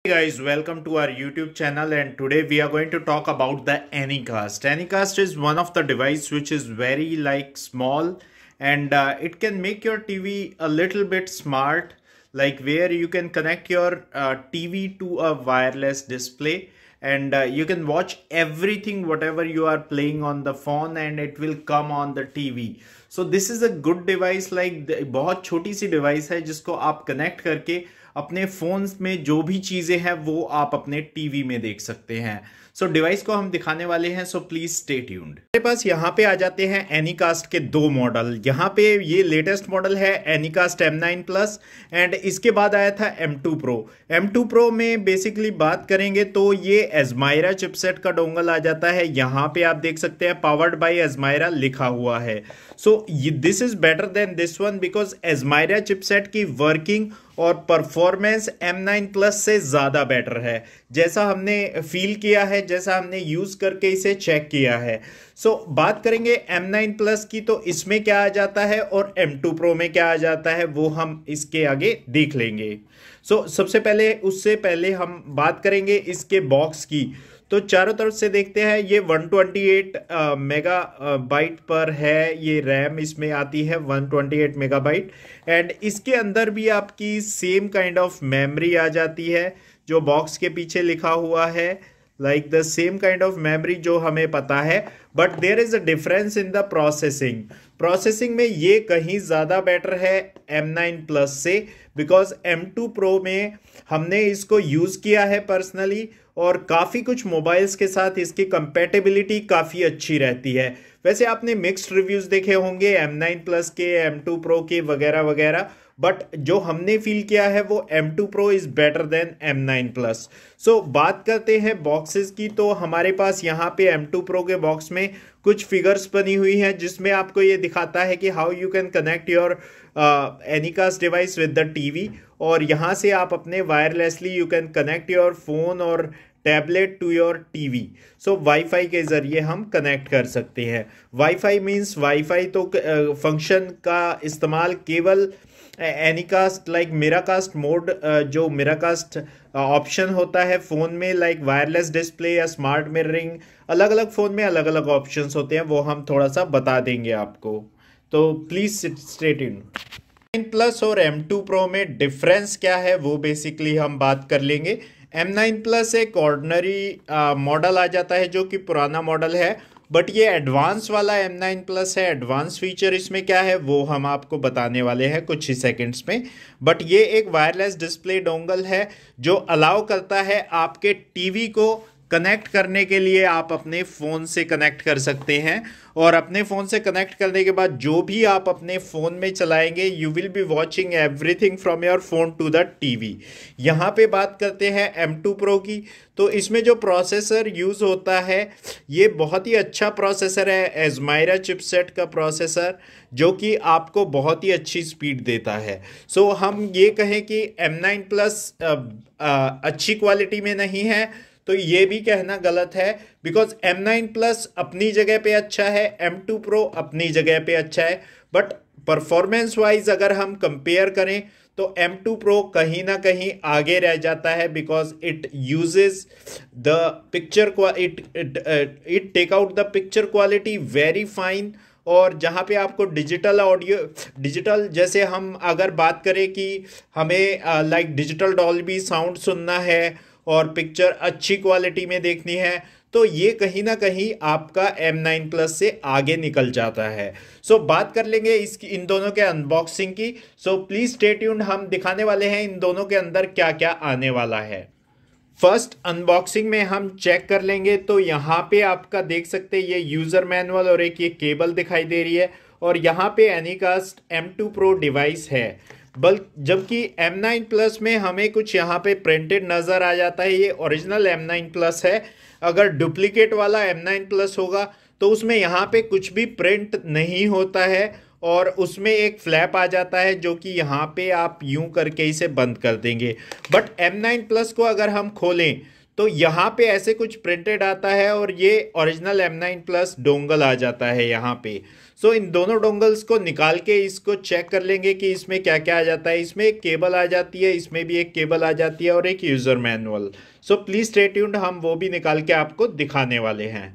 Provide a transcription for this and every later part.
Hey guys welcome to our youtube channel and today we are going to talk about the anycast anycast is one of the device which is very like small and uh, it can make your tv a little bit smart like where you can connect your uh, tv to a wireless display and uh, you can watch everything whatever you are playing on the phone and it will come on the tv so this is a good device like बहुत छोटी सी device है जिसको आप connect करके अपने phones में जो भी चीज़ें हैं वो आप अपने टीवी में देख सकते हैं। सो so, डिवाइस को हम दिखाने वाले हैं सो प्लीज़ स्टे ट्यून्ड मेरे पास यहाँ पे आ जाते हैं एनीकास्ट के दो मॉडल यहाँ पे ये लेटेस्ट मॉडल है AnyCast M nine plus and इसके बाद आया था M two pro M two pro में बेसिकली बात करेंगे तो ये एजमायरा चिपसेट का डोंगल आ जाता है। यहाँ पे आप देख सकते हैं पावर्ड बाई एजमायरा लिखा हुआ है। So this is better than this one because EZMira chipset की वर्किंग और परफॉर्मेंस M9 प्लस से ज़्यादा बेटर है। जैसा हमने फील किया है जैसा हमने यूज़ करके इसे चेक किया है। सो so, बात करेंगे M9 प्लस की तो इसमें क्या आ जाता है और M2 Pro में क्या आ जाता है वो हम इसके आगे देख लेंगे। सो so, सबसे पहले उससे पहले हम बात करेंगे इसके बॉक्स की। तो चारों तरफ़ से देखते हैं, ये 128 मेगा बाइट पर है, ये रैम इसमें आती है 128 मेगाबाइट। एंड इसके अंदर भी आपकी सेम काइंड ऑफ़ मेमोरी आ जाती है, जो बॉक्स के पीछे लिखा हुआ है, like the same kind of memory जो हमें पता है। But there is a difference in the processing. Processing में ये कहीं ज़्यादा बेटर है M9 प्लस से, बिकॉज़ M2 Pro में हमने इसको यूज़ किया है पर्सनली और काफ़ी कुछ मोबाइल्स के साथ इसकी कंपेटेबिलिटी काफ़ी अच्छी रहती है। वैसे आपने मिक्स्ड रिव्यूज़ देखे होंगे M9 प्लस के M2 प्रो के, वगैरह वगैरह। बट जो हमने फील किया है, वो M2 Pro is better than M9 plus so बात करते हैं बॉक्सेस की तो हमारे पास यहाँ पे M2 Pro के बॉक्स में कुछ फिगर्स बनी हुई हैं, जिसमें आपको ये दिखाता है कि how you can connect your AnyCast device with the TV और यहाँ से आप अपने wirelessly you can connect your phone और tablet to your TV so wifi के ज़रिए हम कनेक्ट कर सकते हैं। वाईफाई मींस वाईफाई तो फ़ंक्शन का इस्तेमाल केवल एनीकास्ट लाइक मेराकास्ट मोड जो मेराकास्ट ऑप्शन होता है फ़ोन में लाइक वायरलेस डिस्प्ले या स्मार्ट मिररिंग अलग अलग फ़ोन में अलग अलग ऑप्शंस होते हैं, वो हम थोड़ा सा बता देंगे आपको। तो please state in nine plus और एम टू प्रो में डिफरेंस क्या है, वो बेसिकली हम बात कर लेंगे। एम नाइन प्लस एक ऑर्डनरी मॉडल आ जाता है जो कि पुराना मॉडल है बट ये एडवांस वाला एम नाइन प्लस है एडवांस फीचर इसमें क्या है, वो हम आपको बताने वाले हैं कुछ ही सेकंड्स में। बट ये एक वायरलेस डिस्प्ले डोंगल है, जो अलाउ करता है आपके टीवी को कनेक्ट करने के लिए आप अपने फ़ोन से कनेक्ट कर सकते हैं। और अपने फ़ोन से कनेक्ट करने के बाद जो भी आप अपने फ़ोन में चलाएँगे you will be watching everything from your phone to the TV यहाँ पे बात करते हैं एम टू प्रो की। तो इसमें जो प्रोसेसर यूज़ होता है ये बहुत ही अच्छा प्रोसेसर है एजमायरा चिपसेट का प्रोसेसर जो कि आपको बहुत ही अच्छी स्पीड देता है। सो so, हम ये कहें कि एम नाइन प्लस अच्छी क्वालिटी में नहीं है। तो ये भी कहना गलत है बिकॉज़ M9 नाइन प्लस अपनी जगह पे अच्छा है M2 Pro अपनी जगह पे अच्छा है बट परफॉर्मेंस वाइज अगर हम कंपेयर करें तो M2 Pro कहीं ना कहीं आगे रह जाता है because it uses the picture it it take out the picture quality very fine और जहाँ पे आपको डिजिटल ऑडियो डिजिटल जैसे हम अगर बात करें कि हमें लाइक डिजिटल डॉल्बी साउंड सुनना है और पिक्चर अच्छी क्वालिटी में देखनी है तो ये कहीं ना कहीं आपका M9 प्लस से आगे निकल जाता है। सो so, बात कर लेंगे इसकी इन दोनों के अनबॉक्सिंग की। सो प्लीज़ स्टेट्यून हम दिखाने वाले हैं इन दोनों के अंदर क्या क्या आने वाला है। फ़र्स्ट अनबॉक्सिंग में हम चेक कर लेंगे तो यहाँ पे आपका देख सकते हैं ये यूज़र मैनुअल और एक ये केबल दिखाई दे रही है और यहाँ पे एनीकास्ट M2 Pro डिवाइस है। बल, जबकि M9 प्लस में हमें कुछ यहाँ पे प्रिंटेड नज़र आ जाता है, ये ओरिजिनल M9 प्लस है। अगर डुप्लीकेट वाला M9 प्लस होगा तो उसमें यहाँ पे कुछ भी प्रिंट नहीं होता है और उसमें एक फ्लैप आ जाता है, जो कि यहाँ पे आप यूँ करके इसे बंद कर देंगे। बट M9 प्लस को अगर हम खोलें तो यहाँ पे ऐसे कुछ प्रिंटेड आता है और ये original M nine plus dongle आ जाता है यहाँ पे। सो so, इन दोनों डोंगल्स को निकाल के इसको चेक कर लेंगे कि इसमें क्या क्या आ जाता है। इसमें एक केबल आ जाती है इसमें भी एक केबल आ जाती है और एक user manual so please stay tuned हम वो भी निकाल के आपको दिखाने वाले हैं।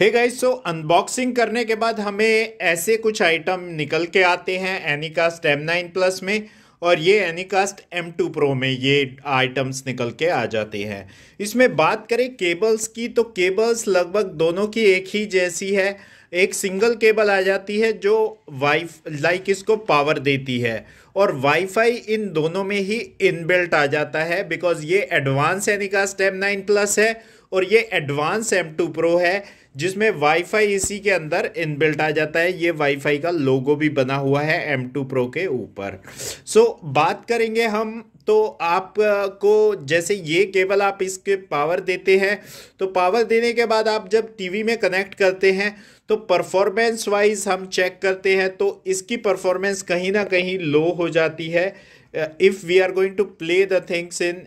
हे गाइस सो अनबॉक्सिंग करने के बाद हमें ऐसे कुछ आइटम निकल के आते हैं एनिकास्ट एम नाइन प्लस में और ये एनिकास्ट एम टू प्रो में ये आइटम्स निकल के आ जाते हैं। इसमें बात करें केबल्स की तो केबल्स लगभग दोनों की एक ही जैसी है। एक सिंगल केबल आ जाती है जो वाई लाइक इसको पावर देती है। और वाईफाई इन दोनों में ही इनबिल्ट आ जाता है बिकॉज़ ये advance AnyCast M nine plus है और ये एडवांस एम टू प्रो है जिसमें वाईफाई इसी के अंदर इनबिल्ट आ जाता है। ये वाईफाई का लोगो भी बना हुआ है एम टू प्रो के ऊपर। सो so, बात करेंगे हम तो आपको जैसे ये केबल आप इसके पावर देते हैं तो पावर देने के बाद आप जब टीवी में कनेक्ट करते हैं तो परफॉर्मेंस वाइज हम चेक करते हैं तो इसकी परफॉर्मेंस कहीं ना कहीं लो हो जाती है। If we are going to play the things in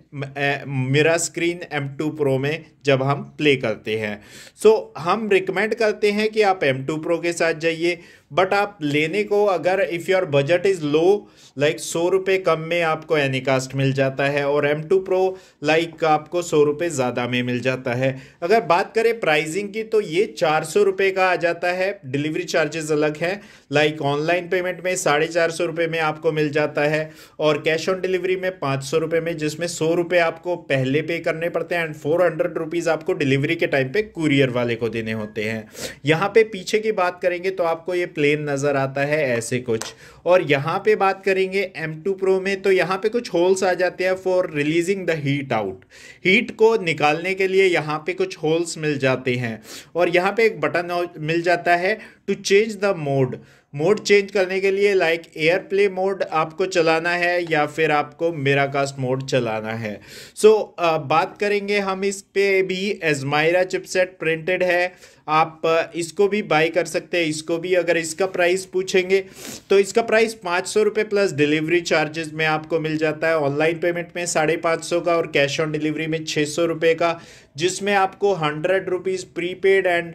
mirror screen M2 Pro में जब हम प्ले करते हैं। सो so, हम रिकमेंड करते हैं कि आप M2 Pro के साथ जाइए बट आप लेने को अगर if your budget is low like सौ रुपये कम में आपको एनिकास्ट मिल जाता है और एम टू प्रो लाइक आपको सौ रुपये ज़्यादा में मिल जाता है। अगर बात करें प्राइसिंग की तो ये चार सौ रुपये का आ जाता है। डिलीवरी चार्जेस अलग हैं लाइक ऑनलाइन पेमेंट में साढ़े चार सौ रुपये में आपको मिल जाता है और कैश ऑन डिलीवरी में पाँच सौ रुपये में, जिसमें सौ रुपये आपको पहले पे करने पड़ते हैं एंड फोर हंड्रेड रुपीज़ आपको डिलीवरी के टाइम पे कुरियर वाले को देने होते हैं। यहाँ पे पीछे की बात करेंगे तो आपको ये प्लेन नज़र आता है, ऐसे कुछ। और यहाँ पे बात करेंगे M2 Pro में तो यहाँ पे कुछ होल्स आ जाते हैं for releasing the heat out heat को निकालने के लिए यहाँ पे कुछ होल्स मिल जाते हैं। और यहाँ पे एक बटन मिल जाता है to change the mode mode change करने के लिए लाइक एयर प्ले मोड आपको चलाना है या फिर आपको मेरा कास्ट मोड चलाना है। सो so, uh, बात करेंगे हम इस पे भी। एजमायरा चिपसेट प्रिंटेड है। आप इसको भी बाई कर सकते हैं। इसको भी अगर इसका प्राइस पूछेंगे तो इसका प्राइस पाँच सौ रुपये प्लस डिलीवरी चार्जेस में आपको मिल जाता है। ऑनलाइन पेमेंट में साढ़े पाँच सौ का और कैश ऑन डिलीवरी में छः सौ रुपये का जिसमें आपको hundred rupees prepaid and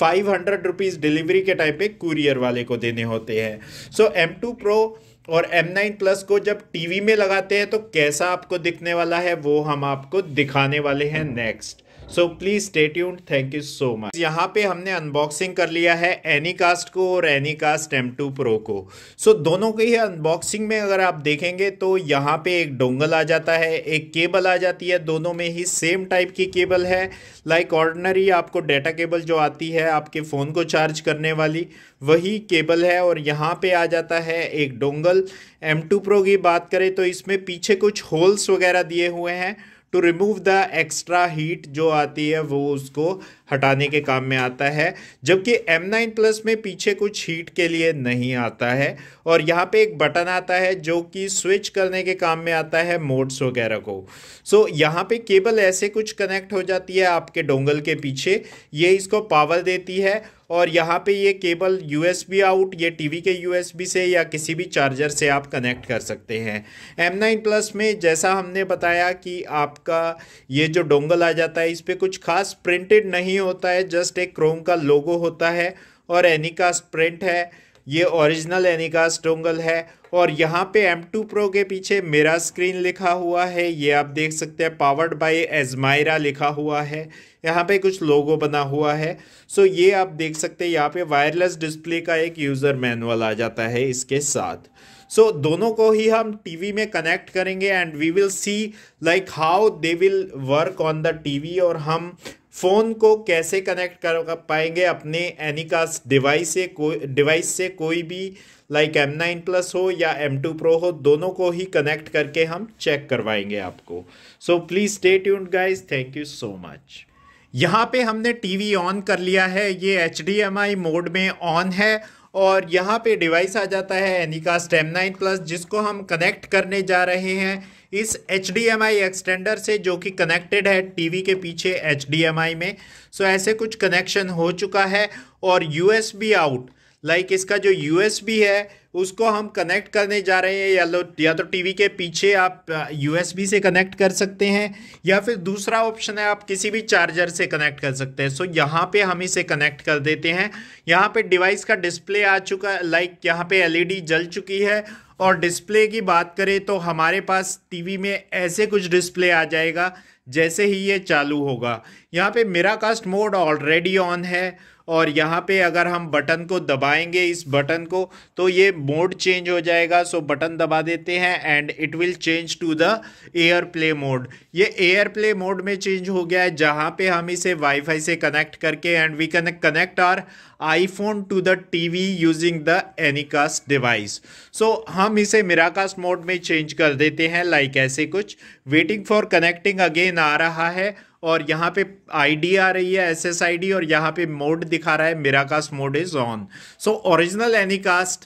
five hundred rupees delivery के टाइम पे कुरियर वाले को देने होते हैं। सो एम टू प्रो और एम नाइन प्लस को जब टीवी में लगाते हैं तो कैसा आपको दिखने वाला है, वो हम आपको दिखाने वाले हैं next so please stay thank you so much यहाँ पे हमने अनबॉक्सिंग कर लिया है एनीकास्ट को और एनीकास्ट एम टू प्रो को। सो so, दोनों के ही अनबॉक्सिंग में अगर आप देखेंगे तो यहाँ पे एक डोंगल आ जाता है एक केबल आ जाती है। दोनों में ही सेम टाइप की केबल है। लाइक like ऑर्डनरी आपको डेटा केबल जो आती है आपके फ़ोन को चार्ज करने वाली वही केबल है और यहाँ पे आ जाता है एक डोंगल एम टू प्रो की बात करें तो इसमें पीछे कुछ होल्स वगैरह दिए हुए हैं। To remove the extra heat जो आती है वो उसको हटाने के काम में आता है। जबकि M9 प्लस में पीछे कुछ हीट के लिए नहीं आता है और यहाँ पे एक बटन आता है जो कि स्विच करने के काम में आता है मोड्स वगैरह को। सो so, यहाँ पे केबल ऐसे कुछ कनेक्ट हो जाती है आपके डोंगल के पीछे। ये इसको पावर देती है और यहाँ पे ये केबल यूएसबी आउट ये टीवी के यूएसबी से या किसी भी चार्जर से आप कनेक्ट कर सकते हैं। एम नाइन प्लस में जैसा हमने बताया कि आपका ये जो डोंगल आ जाता है, इस पर कुछ खास प्रिंटेड नहीं होता है जस्ट एक क्रोम का लोगो होता है और एनिकास्ट प्रिंट है। ये ओरिजिनल एनिकास्ट डोंगल है और यहाँ पे M2 Pro के पीछे मेरा स्क्रीन लिखा हुआ है। ये आप देख सकते हैं पावर्ड बाय एजमायरा लिखा हुआ है। यहाँ पे कुछ लोगो बना हुआ है। सो ये आप देख सकते हैं यहाँ पे वायरलेस डिस्प्ले का एक यूज़र मैनुअल आ जाता है इसके साथ। सो so, दोनों को ही हम टीवी में कनेक्ट करेंगे and we will see like how they will work on the TV और हम फ़ोन को कैसे कनेक्ट कर पाएँगे अपने एनिकास डिवाइस से कोई डिवाइस से कोई भी लाइक एम नाइन प्लस हो या एम टू प्रो हो, दोनों को ही कनेक्ट करके हम चेक करवाएँगे आपको। So please stay tuned guys thank you so much यहाँ पे हमने टीवी ऑन कर लिया है। ये एच मोड में ऑन है और यहाँ पे डिवाइस आ जाता है एनिकास्ट एम नाइन प्लस जिसको हम कनेक्ट करने जा रहे हैं। इस एच एक्सटेंडर से जो कि कनेक्टेड है टीवी के पीछे एच में। सो ऐसे कुछ कनेक्शन हो चुका है और यू आउट लाइक like इसका जो यूएसबी है उसको हम कनेक्ट करने जा रहे हैं या लो या तो टीवी के पीछे आप यूएसबी से कनेक्ट कर सकते हैं या फिर दूसरा ऑप्शन है आप किसी भी चार्जर से कनेक्ट कर सकते हैं। सो so, यहाँ पे हम इसे कनेक्ट कर देते हैं। यहाँ पे डिवाइस का डिस्प्ले आ चुका लाइक यहाँ पे एलईडी जल चुकी है। और डिस्प्ले की बात करें तो हमारे पास टीवी में ऐसे कुछ डिस्प्ले आ जाएगा जैसे ही ये चालू होगा। यहाँ पे मेरा कास्ट मोड ऑलरेडी ऑन है। और यहाँ पे अगर हम बटन को दबाएँगे, इस बटन को तो ये मोड चेंज हो जाएगा। सो बटन दबा देते हैं and it will change to the AirPlay mode ये एयर प्ले मोड में चेंज हो गया है, जहाँ पे हम इसे वाईफाई से कनेक्ट करके and we can connect our iPhone to the TV using the AnyCast device so हम इसे मिराकास्ट मोड में चेंज कर देते हैं लाइक like ऐसे कुछ। वेटिंग फॉर कनेक्टिंग अगेन आ रहा है। और यहाँ पे आईडी आ रही है एस एस आई डी और यहाँ पे मोड दिखा रहा है Miracast mode is on so original AnyCast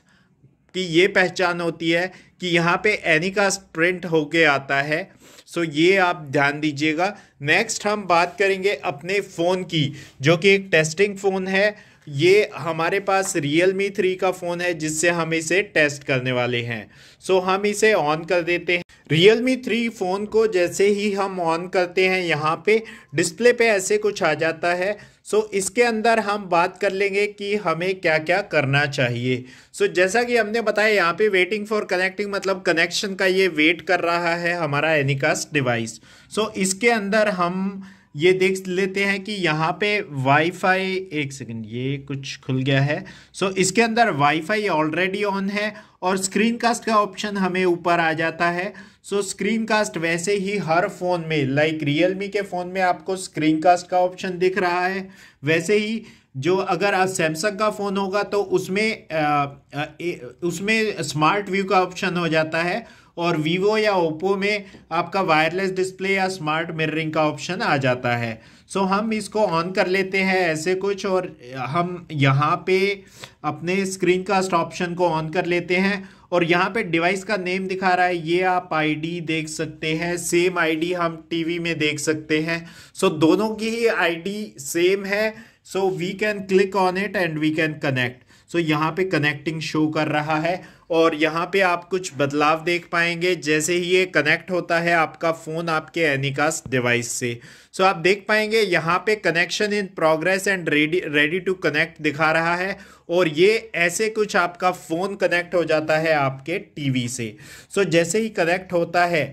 की ये पहचान होती है कि यहाँ पे एनी कास्ट प्रिंट होके आता है। सो so, ये आप ध्यान दीजिएगा। नेक्स्ट हम बात करेंगे अपने फ़ोन की, जो कि एक टेस्टिंग फ़ोन है। ये हमारे पास रियल मी थ्री का फ़ोन है जिससे हम इसे टेस्ट करने वाले हैं। सो so हम इसे ऑन कर देते हैं। रियल मी थ्री फ़ोन को जैसे ही हम ऑन करते हैं यहाँ पे डिस्प्ले पे ऐसे कुछ आ जाता है। सो so, इसके अंदर हम बात कर लेंगे कि हमें क्या क्या करना चाहिए। सो so, जैसा कि हमने बताया यहाँ पे वेटिंग फॉर कनेक्टिंग मतलब कनेक्शन का ये वेट कर रहा है हमारा एनिकास्ट डिवाइस सो इसके अंदर हम ये देख लेते हैं कि यहाँ पे वाईफाई एक सेकंड ये कुछ खुल गया है। सो so, इसके अंदर वाईफाई ऑलरेडी ऑन है और स्क्रीन कास्ट का ऑप्शन हमें ऊपर आ जाता है। सो स्क्रीन कास्ट वैसे ही हर फ़ोन में लाइक रियलमी के फ़ोन में आपको स्क्रीन कास्ट का ऑप्शन दिख रहा है। वैसे ही जो अगर आप सैमसंग का फ़ोन होगा तो उसमें आ, आ, ए, उसमें स्मार्ट व्यू का ऑप्शन हो जाता है। और वीवो या ओप्पो में आपका वायरलेस डिस्प्ले या स्मार्ट मिररिंग का ऑप्शन आ जाता है। सो so, हम इसको ऑन कर लेते हैं ऐसे कुछ और हम यहाँ पे अपने स्क्रीन कास्ट ऑप्शन को ऑन कर लेते हैं। और यहाँ पे डिवाइस का नेम दिखा रहा है। ये आप आईडी देख सकते हैं। सेम आईडी हम टीवी में देख सकते हैं। सो so, दोनों की ही आईडी सेम है। So we can click on it and we can connect so यहाँ पे कनेक्टिंग शो कर रहा है। और यहाँ पे आप कुछ बदलाव देख पाएँगे। जैसे ही ये कनेक्ट होता है, आपका फ़ोन आपके एनिकास डिवाइस से। सो आप देख पाएँगे, यहाँ पे connection in progress and ready ready to connect दिखा रहा है। और ये ऐसे कुछ आपका फ़ोन कनेक्ट हो जाता है आपके टीवी से। सो जैसे ही कनेक्ट होता है,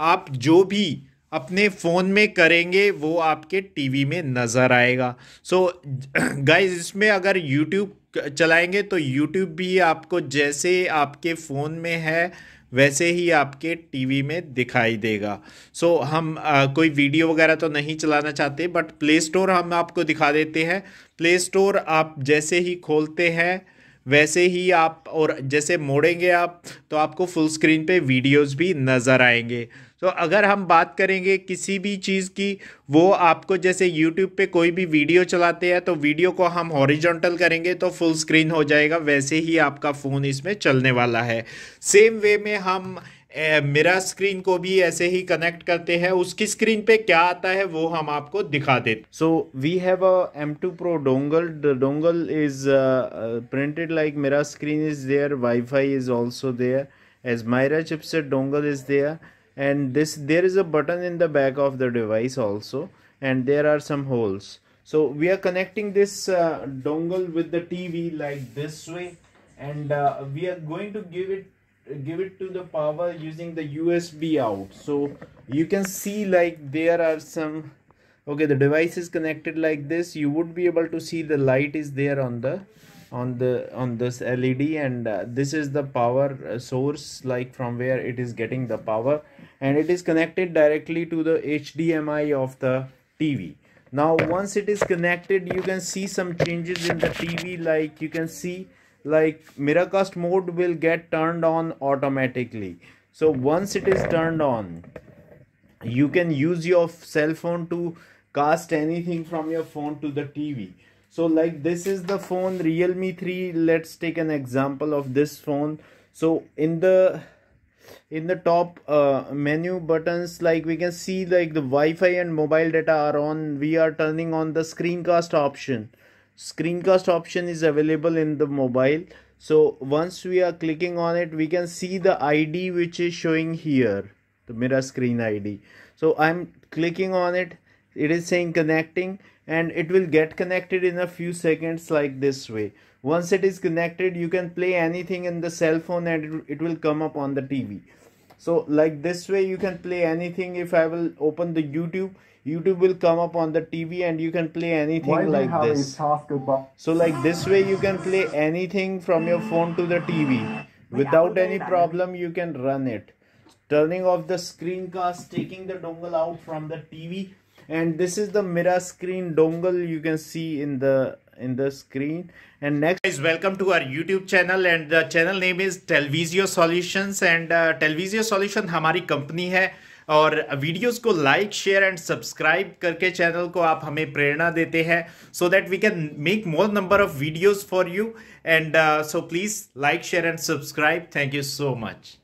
आप जो भी अपने फ़ोन में करेंगे वो आपके टीवी में नज़र आएगा। सो so, गाइज़ इसमें अगर यूट्यूब चलाएँगे तो यूट्यूब भी आपको जैसे आपके फ़ोन में है वैसे ही आपके टीवी में दिखाई देगा। सो so, हम आ, कोई वीडियो वगैरह तो नहीं चलाना चाहते बट प्ले स्टोर हम आपको दिखा देते हैं। प्ले स्टोर आप जैसे ही खोलते हैं वैसे ही आप और जैसे मोड़ेंगे आप तो आपको फुल स्क्रीन पे वीडियोस भी नज़र आएँगे। तो अगर हम बात करेंगे किसी भी चीज़ की, वो आपको जैसे यूट्यूब पे कोई भी वीडियो चलाते हैं तो वीडियो को हम हॉरिजॉन्टल करेंगे तो फुल स्क्रीन हो जाएगा, वैसे ही आपका फ़ोन इसमें चलने वाला है। सेम वे में हम मेरा स्क्रीन को भी ऐसे ही कनेक्ट करते हैं, उसकी स्क्रीन पे क्या आता है, वो हम आपको दिखा देते so we have a M two pro dongle dongle is printed like mirror screen is there wifi is also there EZMira chipset dongle is there and this there is a button in the back of the device also and there are some holes. So we are connecting this uh, dongle with the TV like this way and uh, we are going to give it give it to the power using the USB out. So you can see like there are some okay the device is connected like this. You would be able to see the light is there on the on the on this led and uh, this is the power uh, source like from where it is getting the power. And it is connected directly to the hdmi of the tv now once it is connected you can see some changes in the tv like you can see like miracast mode will get turned on automatically. So once it is turned on you can use your cell phone to cast anything from your phone to the tv so like this is the phone realme 3 let's take an example of this phone. So in the in the top uh, menu buttons like we can see like the Wi-Fi and mobile data are on. We are turning on the screencast option. Screencast option is available in the mobile. So once we are clicking on it we can see the id which is showing here the mirror screen id so i'm clicking on it. It is saying connecting and it will get connected in a few seconds like this way. Once it is connected you can play anything in the cell phone and it, will come up on the tv so like this way you can play anything. If i will open the youtube youtube will come up on the tv and you can play anything like this. so like this way you can play anything from your phone to the tv without any problem you can run it. Turning off the screencast taking the dongle out from the tv and this is the mirror screen dongle you can see in the in the screen and next guys welcome to our youtube channel and the channel name is telvisio solutions and uh, telvisio solution हमारी company है और videos को like share and subscribe करके channel को आप हमें प्रेरणा देते हैं so that we can make more number of videos for you and so please like share and subscribe thank you so much